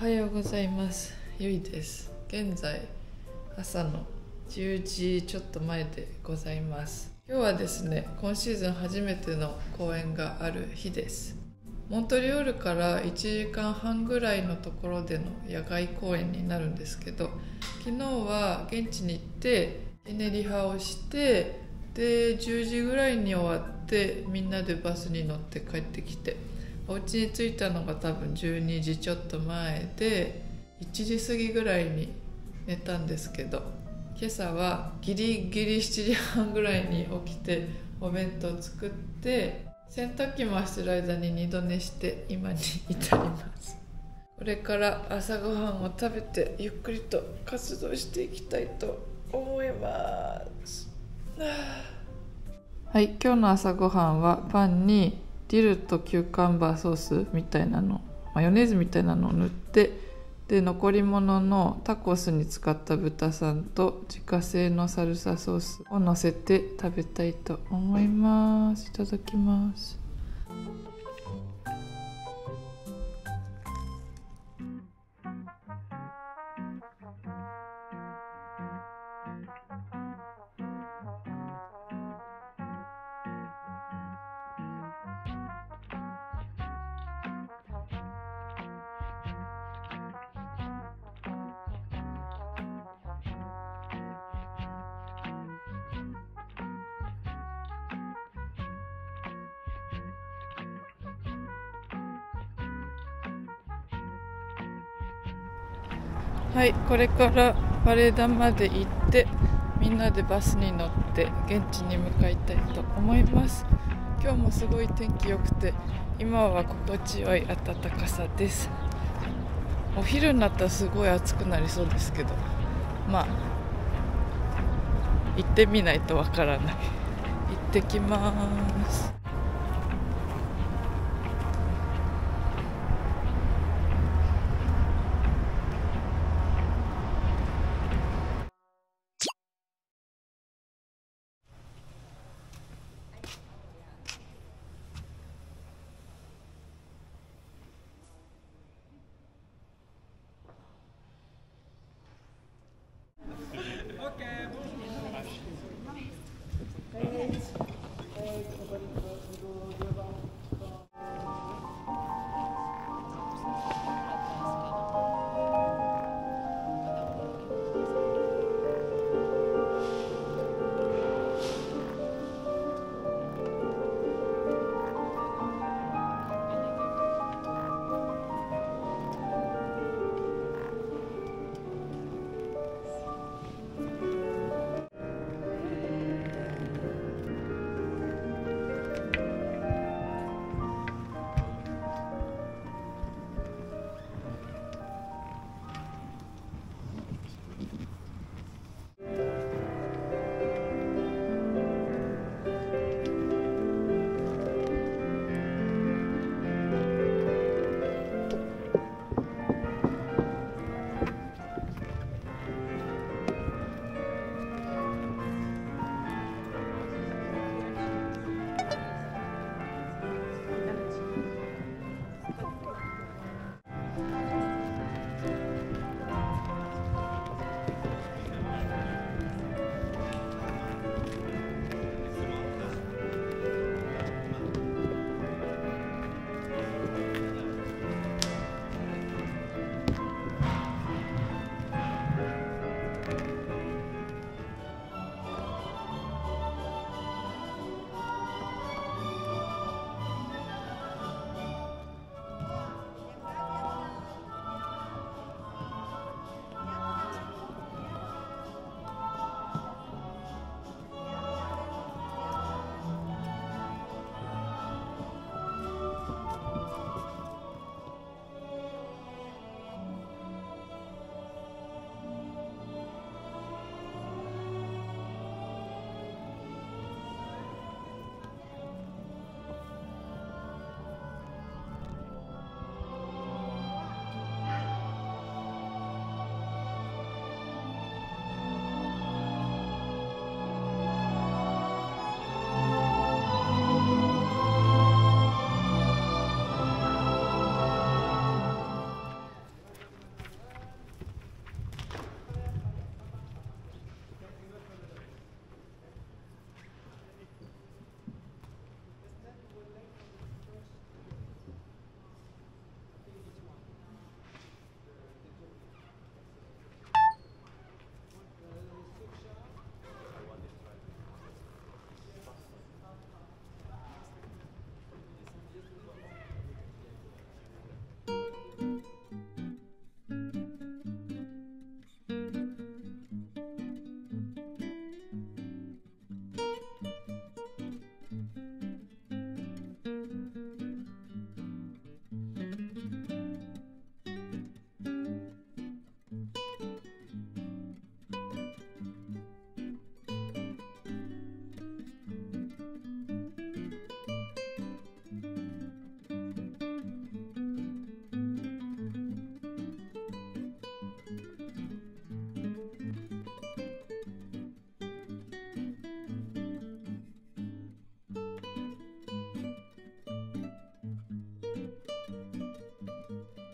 はようございます。ゆいです。現在朝の10時ちょっと前でございます。今日はですね今シーズン初めての公演がある日です。モントリオールから1時間半ぐらいのところでの野外公演になるんですけど昨日は現地に行ってエネリハをしてで10時ぐらいに終わってみんなでバスに乗って帰ってきて。お家に着いたのが多分12時ちょっと前で1時過ぎぐらいに寝たんですけど今朝はギリギリ7時半ぐらいに起きてお弁当作って洗濯機回してる間に二度寝して今に至ります。これから朝ごはんを食べてゆっくりと活動していきたいと思います。はい今日の朝ごはんはパンにディルとキューカンバーソースみたいなのマヨネーズみたいなのを塗ってで残り物のタコスに使った豚さんと自家製のサルサソースをのせて食べたいと思います。いただきます。はいこれからバレエ団まで行ってみんなでバスに乗って現地に向かいたいと思います。今日もすごい天気良くて今は心地よい暖かさです。お昼になったらすごい暑くなりそうですけどまあ行ってみないとわからない。行ってきます。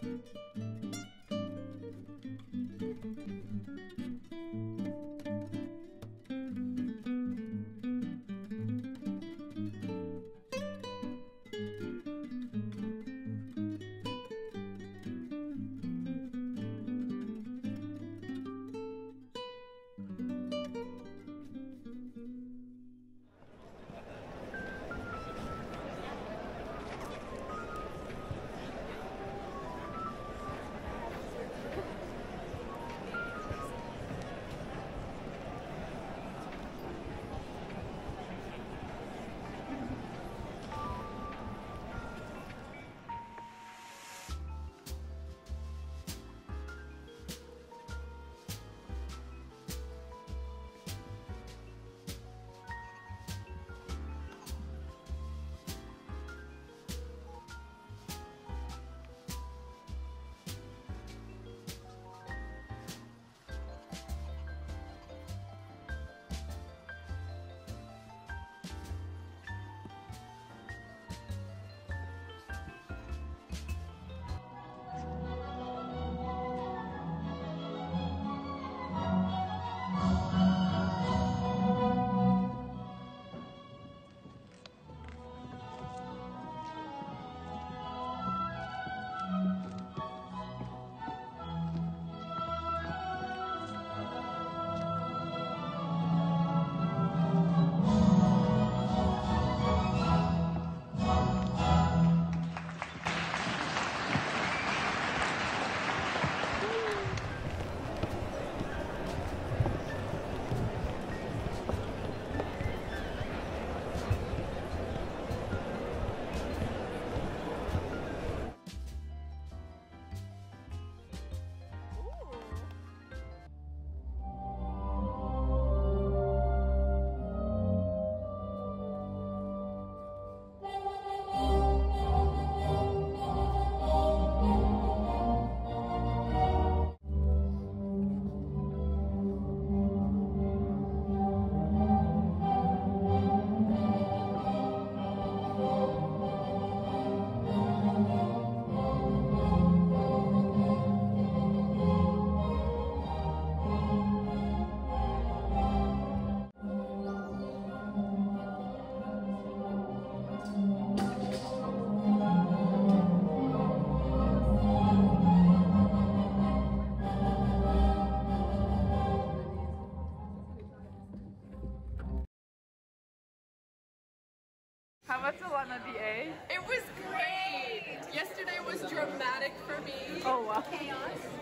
Música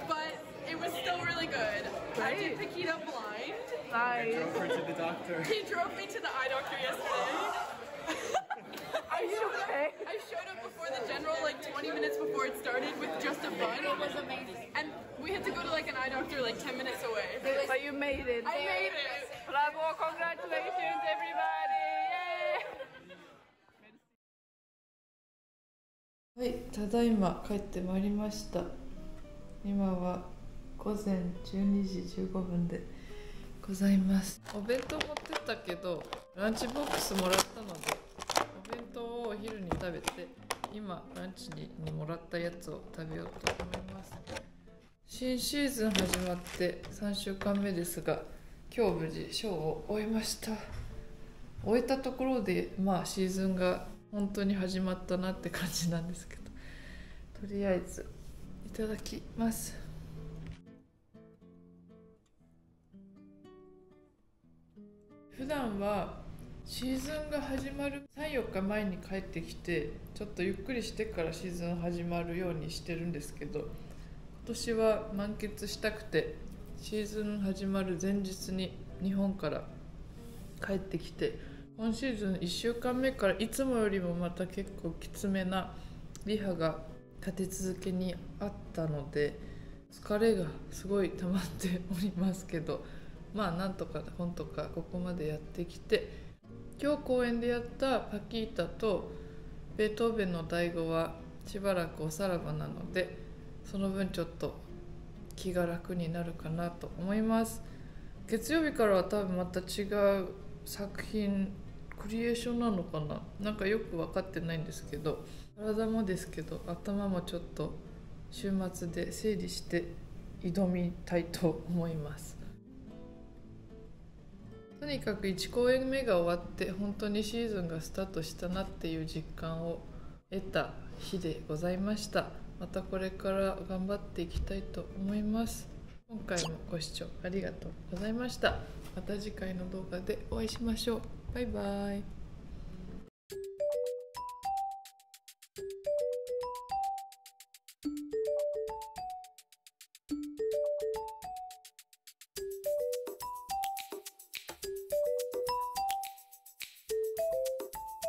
but it was still really good. I did Paquita blind. nice. Over to the doctor. He drove me to the eye doctor yesterday. Are you okay? I showed up before the general, like 20 minutes before it started, with just a bun. It was amazing. And we had to go to like an eye doctor like 10 minutes away. But you made it. I made it. Bravo, congratulations everybody! Yay! はい、ただいま帰ってまいりました。 今は午前12時15分でございます。お弁当持ってったけど、ランチボックスもらったので、お弁当をお昼に食べて、今ランチにもらったやつを食べようと思います。新シーズン始まって3週間目ですが今日無事ショーを終えました終えたところでまあシーズンが本当に始まったなって感じなんですけどとりあえずただきます。普段はシーズンが始まる34日前に帰ってきてちょっとゆっくりしてからシーズン始まるようにしてるんですけど今年は満喫したくてシーズン始まる前日に日本から帰ってきて今シーズン1週間目からいつもよりもまた結構きつめなリハが立て続けにあったので疲れがすごい溜まっておりますけどまあなんとか本とかここまでやってきて今日公演でやったパキータとベートーベンの第5はしばらくおさらばなのでその分ちょっと気が楽になるかなと思います。月曜日からは多分また違う作品クリエーションなのかな？なんかよく分かってないんですけど体もですけど頭もちょっと週末で整理して挑みたいと思います。とにかく1公演目が終わって本当にシーズンがスタートしたなっていう実感を得た日でございました。またこれから頑張っていきたいと思います。今回もご視聴ありがとうございました。また次回の動画でお会いしましょう。バイバイ